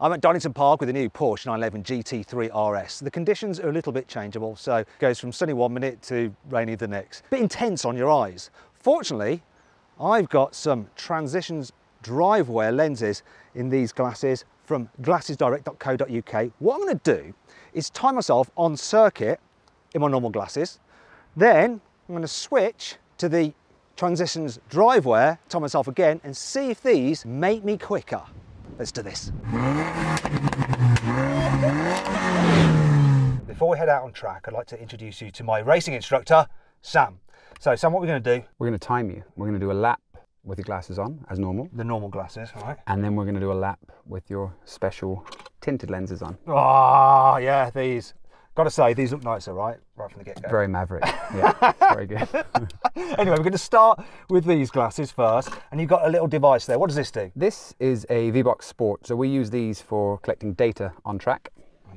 I'm at Donington Park with a new Porsche 911 GT3 RS. The conditions are a little bit changeable, so it goes from sunny one minute to rainy the next. Bit intense on your eyes. Fortunately, I've got some Transitions Drivewear lenses in these glasses from glassesdirect.co.uk. What I'm going to do is tie myself on circuit in my normal glasses. Then I'm going to switch to the Transitions Drivewear, tie myself again and see if these make me quicker. Let's do this. Before we head out on track, I'd like to introduce you to my racing instructor, Sam. So Sam, what we're going to do? We're going to time you. We're going to do a lap with your glasses on, as normal. The normal glasses, right? And then we're going to do a lap with your special tinted lenses on. Oh, yeah, these. Got to say, these look nicer, right? Right from the get-go. Very maverick. Yeah, very good. anyway, we're going to start with these glasses first. And you've got a little device there. What does this do? This is a VBox Sport. So we use these for collecting data on track.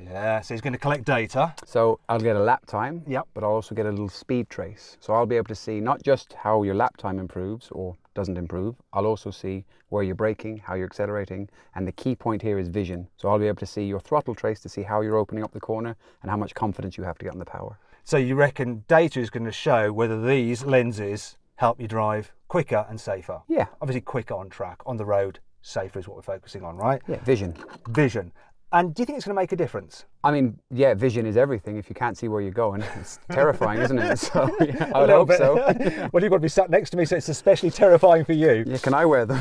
Yeah, so he's going to collect data. So I'll get a lap time, Yep. but I'll also get a little speed trace. So I'll be able to see not just how your lap time improves or doesn't improve, I'll also see where you're braking, how you're accelerating, and the key point here is vision. So I'll be able to see your throttle trace to see how you're opening up the corner and how much confidence you have to get on the power. So you reckon data is going to show whether these lenses help you drive quicker and safer? Yeah. Obviously quicker on track, on the road, safer is what we're focusing on, right? Yeah, vision. Vision. And do you think it's going to make a difference? I mean, yeah, vision is everything. If you can't see where you're going, it's terrifying, isn't it? So yeah, I would hope bit. so. well, you've got to be sat next to me, so it's especially terrifying for you. Yeah, can I wear them?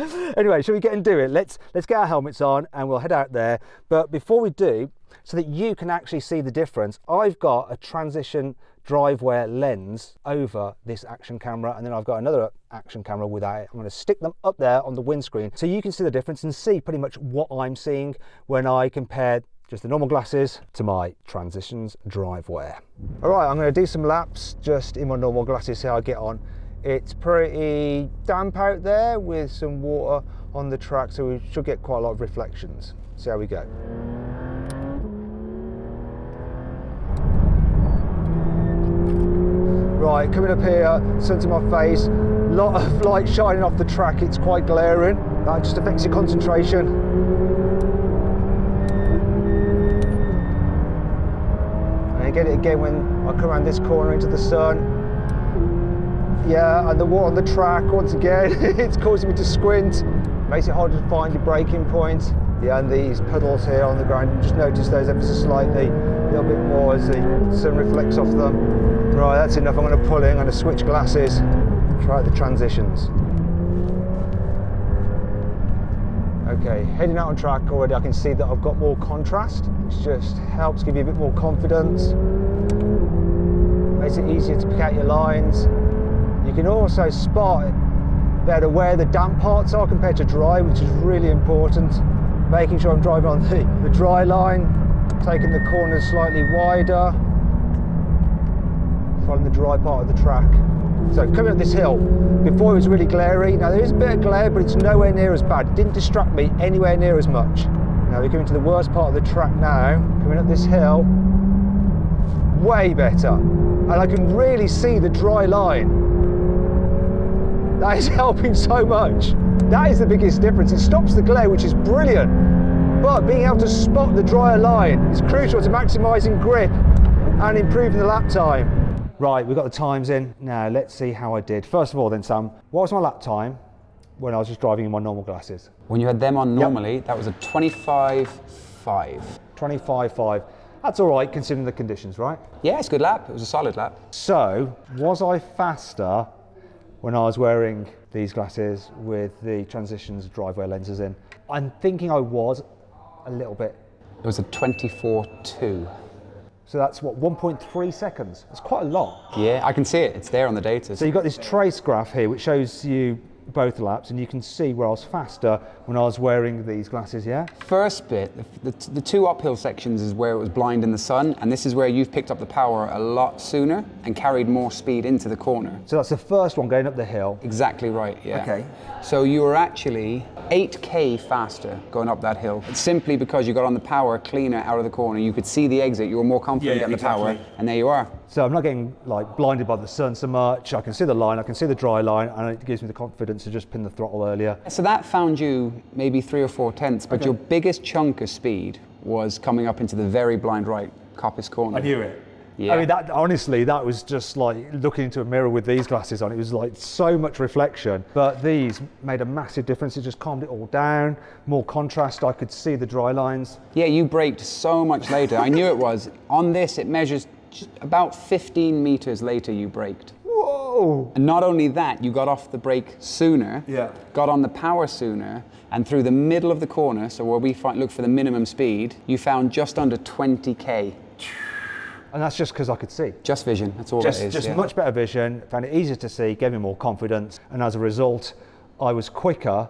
anyway, shall we get and do it? Let's let's get our helmets on and we'll head out there. But before we do, so that you can actually see the difference, I've got a transition Drivewear lens over this action camera and then I've got another action camera without it. I'm going to stick them up there on the windscreen so you can see the difference and see pretty much what I'm seeing when I compare just the normal glasses to my transitions Drivewear. All right, I'm going to do some laps just in my normal glasses, see how I get on. It's pretty damp out there with some water on the track, so we should get quite a lot of reflections. See how we go. Right, coming up here, sun to my face, A lot of light shining off the track, it's quite glaring. That just affects your concentration. I get it again when I come around this corner into the sun. Yeah, and the water on the track, once again, it's causing me to squint. Makes it harder to find your braking point. Yeah, and these puddles here on the ground, just notice those ever so slightly, a little bit more as the sun reflects off them. Right, that's enough. I'm going to pull in, I'm to switch glasses, try out the transitions. Okay, heading out on track already, I can see that I've got more contrast, which just helps give you a bit more confidence. Makes it easier to pick out your lines. You can also spot better where the damp parts are compared to dry, which is really important. Making sure I'm driving on the, the dry line, taking the corners slightly wider, following the dry part of the track. So coming up this hill, before it was really glary. Now there is a bit of glare, but it's nowhere near as bad. It didn't distract me anywhere near as much. Now we're coming to the worst part of the track now, coming up this hill, way better. And I can really see the dry line. That is helping so much. That is the biggest difference. It stops the glare, which is brilliant. But being able to spot the drier line is crucial to maximising grip and improving the lap time. Right, we've got the times in. Now let's see how I did. First of all then Sam, what was my lap time when I was just driving in my normal glasses? when you had them on normally, that was a 25.5. 25.5. That's all right considering the conditions, right? Yeah, it's a good lap. It was a solid lap. So, was I faster when I was wearing these glasses with the transitions Drivewear lenses in? I'm thinking I was a little bit. It was a 24.2. So that's what, 1.3 seconds? It's quite a lot. Yeah, I can see it. It's there on the data. So you've got this trace graph here which shows you both laps and you can see where I was faster when I was wearing these glasses, yeah? First bit, the, the, the two uphill sections is where it was blind in the sun, and this is where you've picked up the power a lot sooner and carried more speed into the corner. So that's the first one going up the hill. Exactly right, yeah. Okay. So you were actually 8k faster going up that hill. It's simply because you got on the power cleaner out of the corner. You could see the exit, you were more confident Yeah, getting the power, and there you are. So I'm not getting like blinded by the sun so much. I can see the line, I can see the dry line, and it gives me the confidence confidence to just pin the throttle earlier. So that found you maybe three or four tenths, but your biggest chunk of speed was coming up into the very blind right coppice corner. I knew it. Yeah. I mean, that honestly, that was just like looking into a mirror with these glasses on. It was like so much reflection, but these made a massive difference. It just calmed it all down, more contrast. I could see the dry lines. Yeah, you braked so much later. I knew it was. On this, it measures just about 15 meters later you braked. Whoa! And not only that, you got off the brake sooner, Yeah. got on the power sooner, and through the middle of the corner, so where we find, look for the minimum speed, you found just under 20k. And that's just because I could see. Just vision, that's all Just, it is. just yeah. much better vision, found it easier to see, gave me more confidence, and as a result, I was quicker,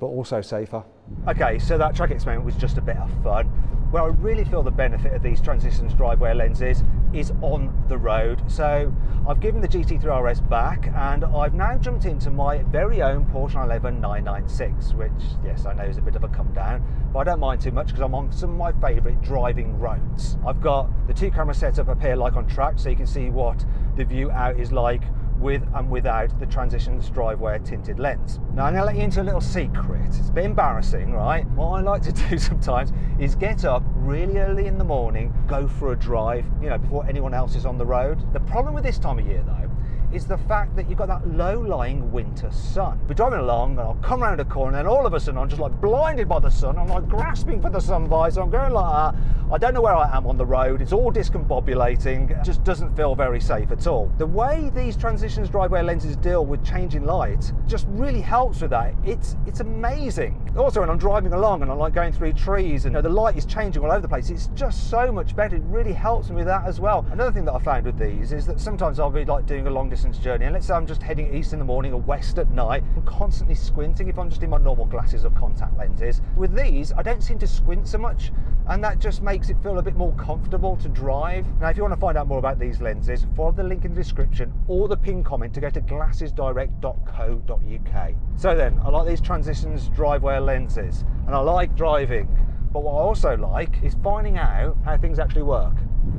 but also safer. Okay, so that track experiment was just a bit of fun. Where I really feel the benefit of these Transitions Drivewear lenses is on the road. So I've given the GT3 RS back and I've now jumped into my very own Porsche 911 996, which yes, I know is a bit of a come down, but I don't mind too much because I'm on some of my favourite driving roads. I've got the two camera setup up here like on track so you can see what the view out is like with and without the Transitions Drivewear tinted lens. Now I'm going to let you into a little secret. It's a bit embarrassing, right? What I like to do sometimes is get up really early in the morning, go for a drive, you know, before anyone else is on the road. The problem with this time of year though is the fact that you've got that low-lying winter sun. We're driving along and I'll come around a corner and all of a sudden I'm just like blinded by the sun. I'm like grasping for the sun visor. I'm going like that. I don't know where I am on the road. It's all discombobulating. It just doesn't feel very safe at all. The way these Transitions Drivewear lenses deal with changing light just really helps with that. It's it's amazing. Also, when I'm driving along and I'm like going through trees and you know, the light is changing all over the place, it's just so much better. It really helps me with that as well. Another thing that I found with these is that sometimes I'll be like doing a long distance journey and let's say I'm just heading east in the morning or west at night. I'm constantly squinting if I'm just in my normal glasses or contact lenses. With these, I don't seem to squint so much and that just makes it feel a bit more comfortable to drive. Now, if you want to find out more about these lenses, follow the link in the description or the pin comment to go to glassesdirect.co.uk. So then, I like these Transitions Drivewear lenses and I like driving, but what I also like is finding out how things actually work.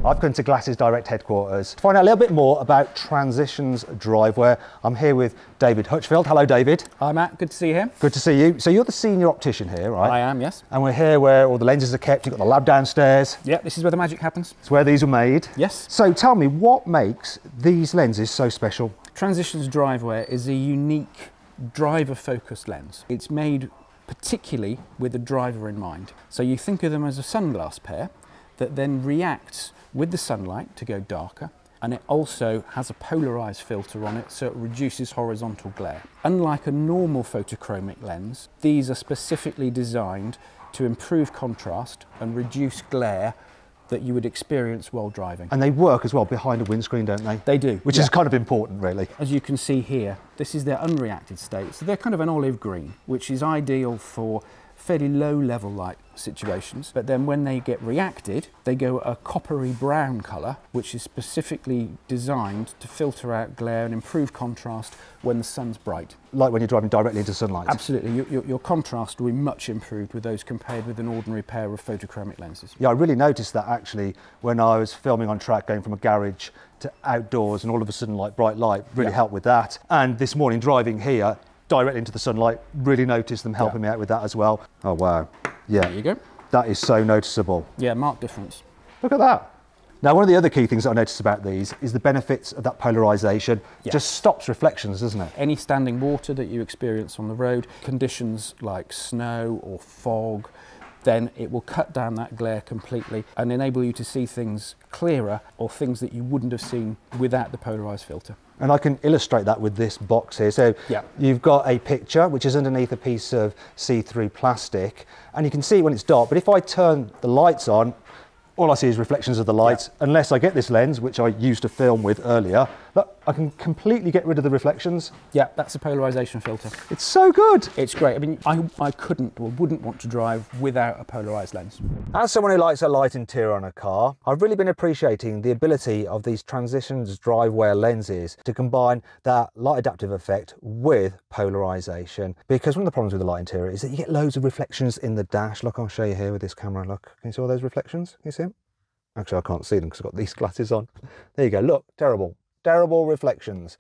I've come to Glasses Direct headquarters to find out a little bit more about Transitions Drivewear. I'm here with David Hutchfield. Hello, David. Hi Matt, good to see you here. Good to see you. So you're the senior optician here, right? I am, yes. And we're here where all the lenses are kept. You've got the lab downstairs. Yeah, this is where the magic happens. It's where these were made. Yes. So tell me, what makes these lenses so special? Transitions Drivewear is a unique driver focused lens. It's made particularly with the driver in mind. So you think of them as a sunglass pair that then reacts with the sunlight to go darker and it also has a polarized filter on it so it reduces horizontal glare. Unlike a normal photochromic lens, these are specifically designed to improve contrast and reduce glare that you would experience while driving. And they work as well behind a windscreen, don't they? They do, Which yeah. is kind of important, really. As you can see here, this is their unreacted state. So they're kind of an olive green, which is ideal for fairly low level light situations. But then when they get reacted, they go a coppery brown colour, which is specifically designed to filter out glare and improve contrast when the sun's bright. Like when you're driving directly into sunlight. Absolutely, your, your, your contrast will be much improved with those compared with an ordinary pair of photochromic lenses. Yeah, I really noticed that actually when I was filming on track, going from a garage to outdoors, and all of a sudden, like bright light really Yeah. helped with that. And this morning, driving here, directly into the sunlight, really noticed them helping me out with that as well. Oh wow, yeah, There you go. that is so noticeable. Yeah, marked difference. Look at that. Now, one of the other key things that I noticed about these is the benefits of that polarization. Yes. Just stops reflections, doesn't it? any standing water that you experience on the road, conditions like snow or fog, then it will cut down that glare completely and enable you to see things clearer or things that you wouldn't have seen without the polarized filter. And I can illustrate that with this box here. So Yeah. you've got a picture which is underneath a piece of C3 plastic, and you can see when it's dark. But if I turn the lights on, all I see is reflections of the lights. Unless I get this lens, which I used to film with earlier, look, I can completely get rid of the reflections. Yeah, that's a polarization filter. It's so good. It's great. I mean, I, I couldn't or wouldn't want to drive without a polarized lens. As someone who likes a light interior on a car, I've really been appreciating the ability of these Transitions Drivewear lenses to combine that light adaptive effect with polarization. Because one of the problems with the light interior is that you get loads of reflections in the dash. Look, I'll show you here with this camera. Look, can you see all those reflections? Can you see them? Actually, I can't see them because I've got these glasses on. There you go. Look, terrible, terrible reflections.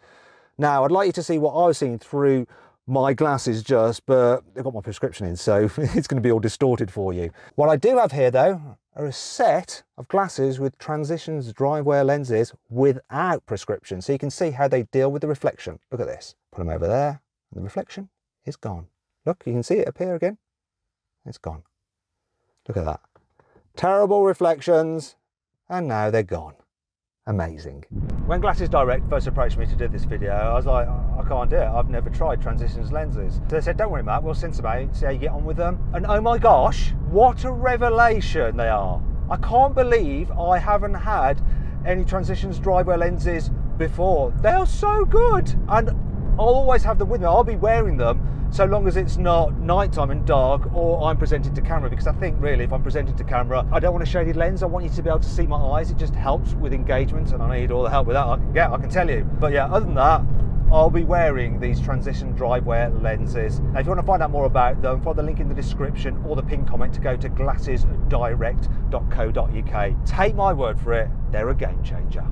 Now, I'd like you to see what I was seeing through my glasses just, but they've got my prescription in, so it's going to be all distorted for you. What I do have here though are a set of glasses with transitions Drivewear lenses without prescription, so you can see how they deal with the reflection. Look at this. Put them over there, and the reflection is gone. Look, you can see it appear again. It's gone. Look at that. Terrible reflections, and now they're gone. Amazing. When Glasses Direct first approached me to do this video, I was like, I can't do it. I've never tried transitions lenses. So they said, don't worry, Matt, we'll out, see how you get on with them. And oh my gosh, what a revelation they are. I can't believe I haven't had any transitions Drivewear lenses before. They are so good. And I'll always have them with me. I'll be wearing them so long as it's not nighttime and dark or I'm presented to camera because I think really if I'm presented to camera I don't want a shaded lens I want you to be able to see my eyes it just helps with engagement and I need all the help with that I can get I can tell you but yeah other than that I'll be wearing these transition Drivewear lenses. Now, if you want to find out more about them, follow the link in the description or the pinned comment to go to glassesdirect.co.uk. Take my word for it, they're a game changer.